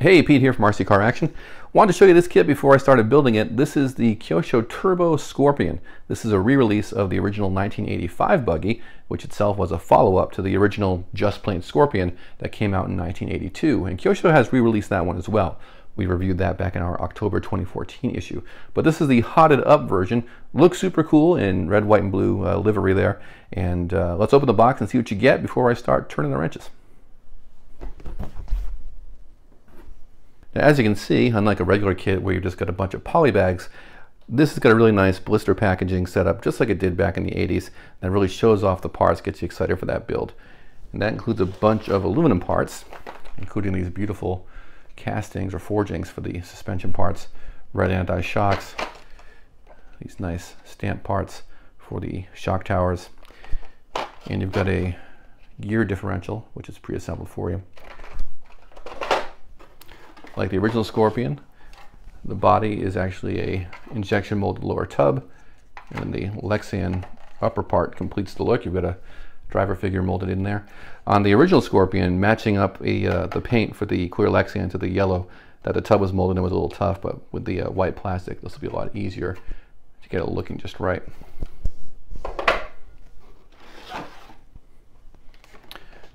Hey, Pete here from RC Car Action. Wanted to show you this kit before I started building it. This is the Kyosho Turbo Scorpion. This is a re-release of the original 1985 buggy, which itself was a follow-up to the original Just Plain Scorpion that came out in 1982. And Kyosho has re-released that one as well. We reviewed that back in our October 2014 issue. But this is the hotted up version. Looks super cool in red, white, and blue uh, livery there. And uh, let's open the box and see what you get before I start turning the wrenches. Now, as you can see, unlike a regular kit where you've just got a bunch of poly bags, this has got a really nice blister packaging setup, just like it did back in the 80s. That really shows off the parts, gets you excited for that build. And that includes a bunch of aluminum parts, including these beautiful castings or forgings for the suspension parts, red anti shocks, these nice stamp parts for the shock towers, and you've got a gear differential, which is pre-assembled for you. Like the original Scorpion, the body is actually a injection molded lower tub, and the Lexan upper part completes the look. You've got a driver figure molded in there. On the original Scorpion, matching up a, uh, the paint for the clear Lexan to the yellow that the tub was molded in was a little tough, but with the uh, white plastic, this will be a lot easier to get it looking just right.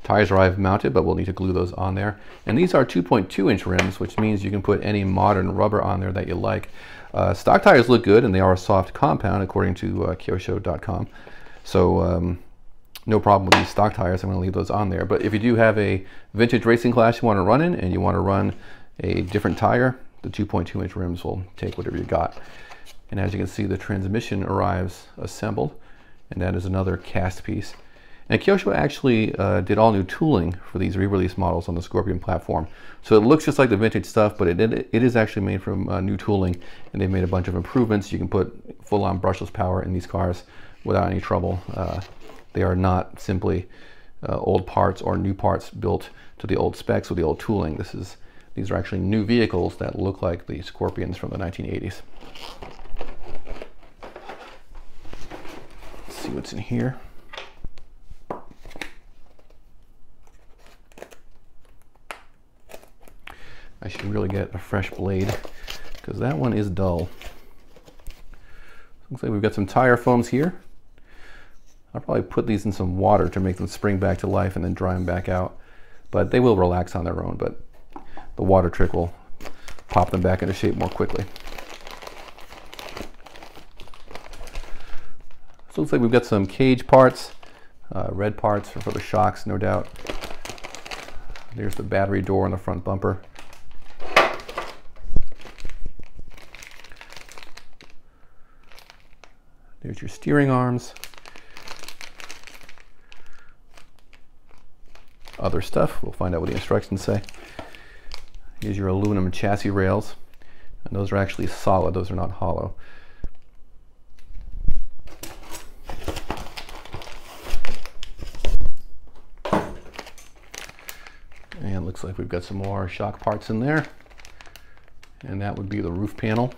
Tires arrive mounted, but we'll need to glue those on there. And these are 2.2 inch rims, which means you can put any modern rubber on there that you like. Uh, stock tires look good and they are a soft compound according to uh, Kyosho.com. So um, no problem with these stock tires. I'm going to leave those on there. But if you do have a vintage racing class you want to run in and you want to run a different tire, the 2.2 inch rims will take whatever you got. And as you can see, the transmission arrives assembled, and that is another cast piece. And Kyosho actually uh, did all new tooling for these re-release models on the Scorpion platform. So it looks just like the vintage stuff, but it, it, is actually made from uh, new tooling, and they've made a bunch of improvements. You can put full-on brushless power in these cars without any trouble. Uh, they are not simply uh, old parts or new parts built to the old specs with the old tooling. This is These are actually new vehicles that look like the Scorpions from the 1980s. Let's see what's in here. I should really get a fresh blade because that one is dull. Looks like we've got some tire foams here. I'll probably put these in some water to make them spring back to life and then dry them back out. But they will relax on their own, but the water trick will pop them back into shape more quickly. So looks like we've got some cage parts, uh, red parts for the shocks, no doubt. There's the battery door on the front bumper. There's your steering arms. Other stuff, we'll find out what the instructions say. Here's your aluminum chassis rails. And those are actually solid, those are not hollow. And looks like we've got some more shock parts in there. And that would be the roof panel.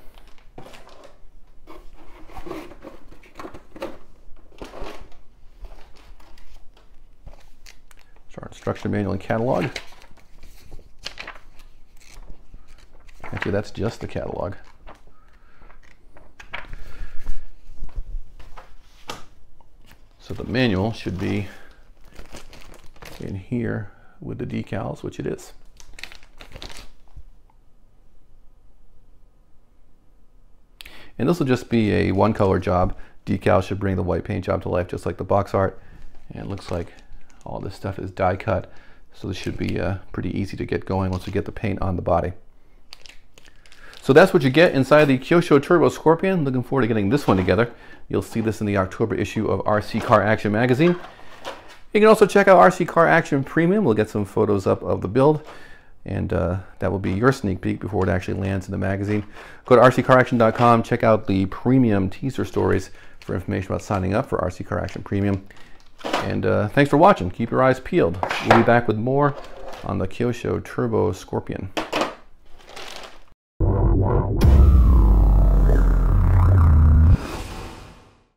our instruction manual and catalog. Actually, that's just the catalog. So the manual should be in here with the decals, which it is. And this will just be a one color job. Decal should bring the white paint job to life just like the box art. And it looks like all this stuff is die cut, so this should be uh, pretty easy to get going once we get the paint on the body. So that's what you get inside the Kyosho Turbo Scorpion. Looking forward to getting this one together. You'll see this in the October issue of RC Car Action magazine. You can also check out RC Car Action Premium. We'll get some photos up of the build and uh, that will be your sneak peek before it actually lands in the magazine. Go to rccaraction.com, check out the premium teaser stories for information about signing up for RC Car Action Premium. And uh, thanks for watching. Keep your eyes peeled. We'll be back with more on the Kyosho Turbo Scorpion.